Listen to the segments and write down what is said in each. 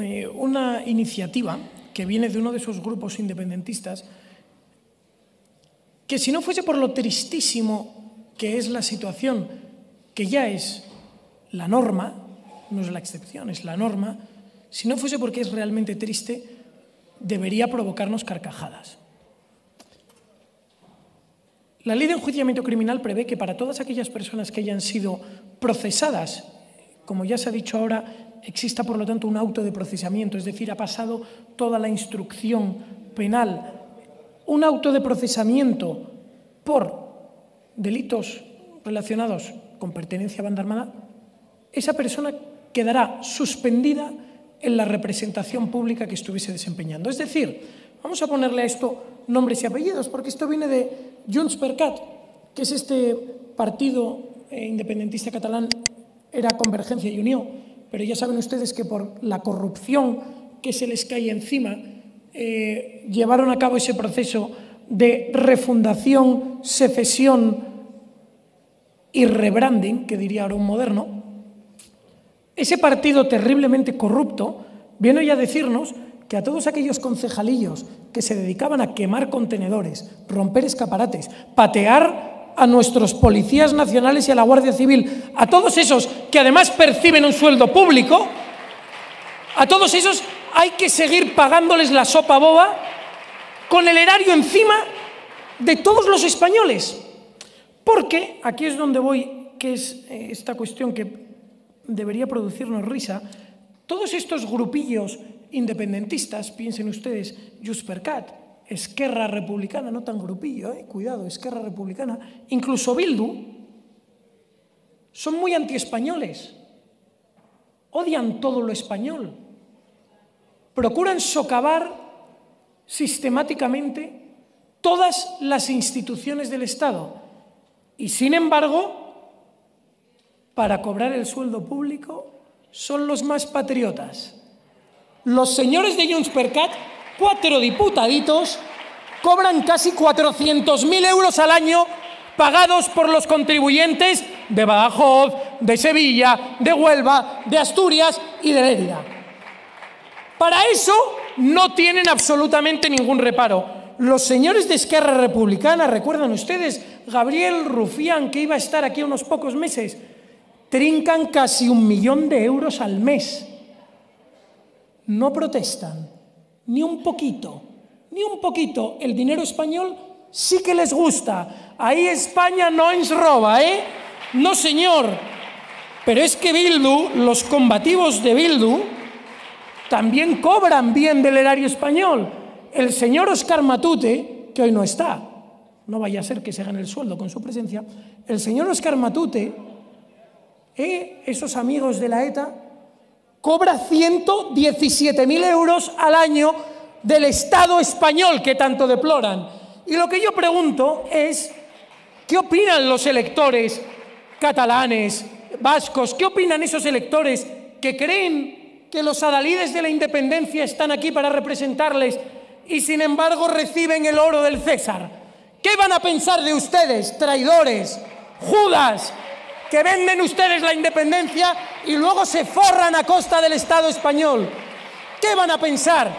eh, una iniciativa que viene de uno de esos grupos independentistas que si no fuese por lo tristísimo que es la situación, que ya es la norma, no es la excepción, es la norma, si no fuese porque es realmente triste, debería provocarnos carcajadas. La ley de enjuiciamiento criminal prevé que para todas aquellas personas que hayan sido procesadas, como ya se ha dicho ahora, exista por lo tanto un auto de procesamiento, es decir, ha pasado toda la instrucción penal, un auto de procesamiento por delitos relacionados con pertenencia a banda armada, esa persona quedará suspendida en la representación pública que estuviese desempeñando. Es decir, vamos a ponerle a esto nombres y apellidos, porque esto viene de Junts per Cat, que es este partido eh, independentista catalán, era Convergencia y Unión, pero ya saben ustedes que por la corrupción que se les cae encima, eh, llevaron a cabo ese proceso de refundación, secesión y rebranding, que diría ahora un moderno, ese partido terriblemente corrupto viene hoy a decirnos que a todos aquellos concejalillos que se dedicaban a quemar contenedores, romper escaparates, patear a nuestros policías nacionales y a la Guardia Civil, a todos esos que además perciben un sueldo público, a todos esos hay que seguir pagándoles la sopa boba con el erario encima de todos los españoles. Porque, aquí es donde voy, que es eh, esta cuestión que debería producirnos risa, todos estos grupillos independentistas, piensen ustedes, Juspercat, Esquerra Republicana, no tan grupillo, eh, cuidado, Esquerra Republicana, incluso Bildu, son muy antiespañoles, odian todo lo español, procuran socavar sistemáticamente todas las instituciones del Estado. Y, sin embargo, para cobrar el sueldo público son los más patriotas. Los señores de Junts per cuatro diputaditos, cobran casi 400.000 euros al año pagados por los contribuyentes de Badajoz, de Sevilla, de Huelva, de Asturias y de Lérida. Para eso no tienen absolutamente ningún reparo. Los señores de Esquerra Republicana, recuerdan ustedes, Gabriel Rufián, que iba a estar aquí unos pocos meses, trincan casi un millón de euros al mes. No protestan, ni un poquito, ni un poquito. El dinero español sí que les gusta. Ahí España no ens roba, ¿eh? No, señor. Pero es que Bildu, los combativos de Bildu, también cobran bien del erario español. El señor Oscar Matute, que hoy no está, no vaya a ser que se gane el sueldo con su presencia, el señor Oscar Matute, eh, esos amigos de la ETA, cobra 117.000 euros al año del Estado español que tanto deploran. Y lo que yo pregunto es, ¿qué opinan los electores catalanes, vascos? ¿Qué opinan esos electores que creen que los adalides de la independencia están aquí para representarles y sin embargo reciben el oro del César? ¿Qué van a pensar de ustedes, traidores, judas, que venden ustedes la independencia y luego se forran a costa del Estado español? ¿Qué van a pensar?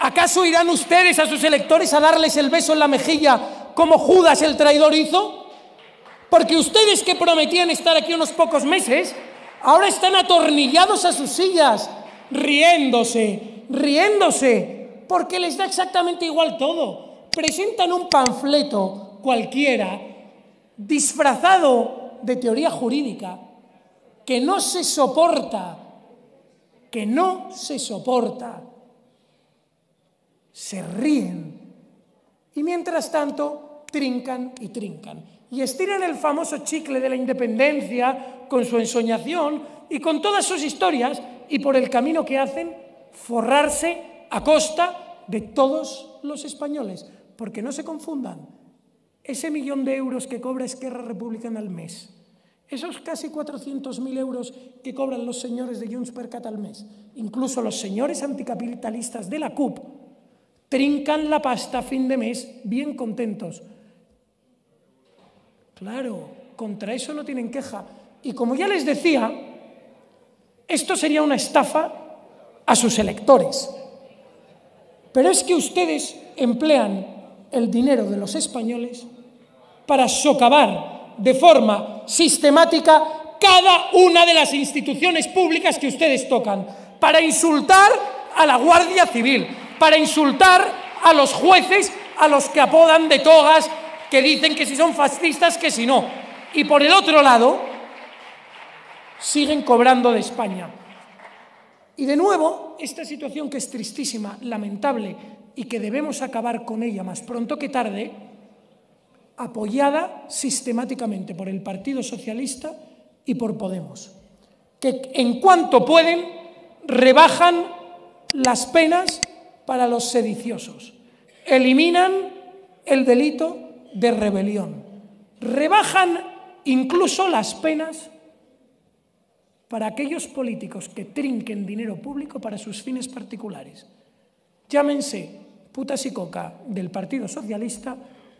¿Acaso irán ustedes a sus electores a darles el beso en la mejilla como Judas el traidor hizo? Porque ustedes que prometían estar aquí unos pocos meses, ahora están atornillados a sus sillas, riéndose, riéndose, porque les da exactamente igual todo. Presentan un panfleto cualquiera, disfrazado de teoría jurídica, que no se soporta, que no se soporta se ríen y mientras tanto trincan y trincan. Y estiran el famoso chicle de la independencia con su ensoñación y con todas sus historias y por el camino que hacen forrarse a costa de todos los españoles. Porque no se confundan, ese millón de euros que cobra Esquerra Republicana al mes, esos casi 400.000 euros que cobran los señores de Junts per Cat al mes, incluso los señores anticapitalistas de la CUP, trincan la pasta a fin de mes bien contentos. Claro, contra eso no tienen queja. Y como ya les decía, Esto sería una estafa a sus electores. Pero es que ustedes emplean el dinero de los españoles para socavar de forma sistemática cada una de las instituciones públicas que ustedes tocan, para insultar a la Guardia Civil, para insultar a los jueces a los que apodan de togas, que dicen que si son fascistas, que si no. Y por el otro lado, siguen cobrando de España. Y de nuevo, esta situación que es tristísima, lamentable y que debemos acabar con ella más pronto que tarde, apoyada sistemáticamente por el Partido Socialista y por Podemos, que en cuanto pueden rebajan las penas para los sediciosos, eliminan el delito de rebelión, rebajan incluso las penas para aquellos políticos que trinquen dinero público para sus fines particulares. Llámense putas y coca del Partido Socialista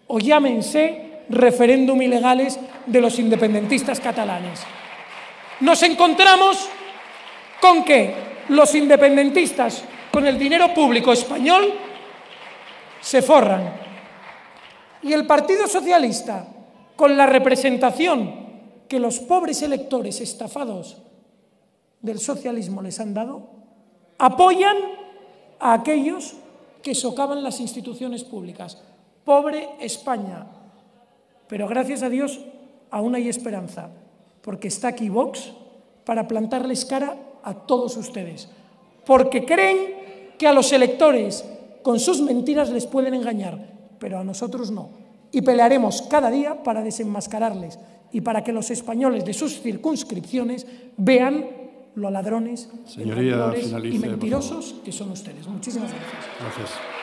o llámense referéndum ilegales de los independentistas catalanes. Nos encontramos con que los independentistas con el dinero público español se forran y el Partido Socialista con la representación que los pobres electores estafados del socialismo les han dado, apoyan a aquellos que socavan las instituciones públicas. Pobre España. Pero gracias a Dios aún hay esperanza, porque está aquí Vox para plantarles cara a todos ustedes, porque creen que a los electores con sus mentiras les pueden engañar, pero a nosotros no. Y pelearemos cada día para desenmascararles y para que los españoles de sus circunscripciones vean los ladrones, Señoría, y mentirosos que son ustedes. Muchísimas gracias. Gracias.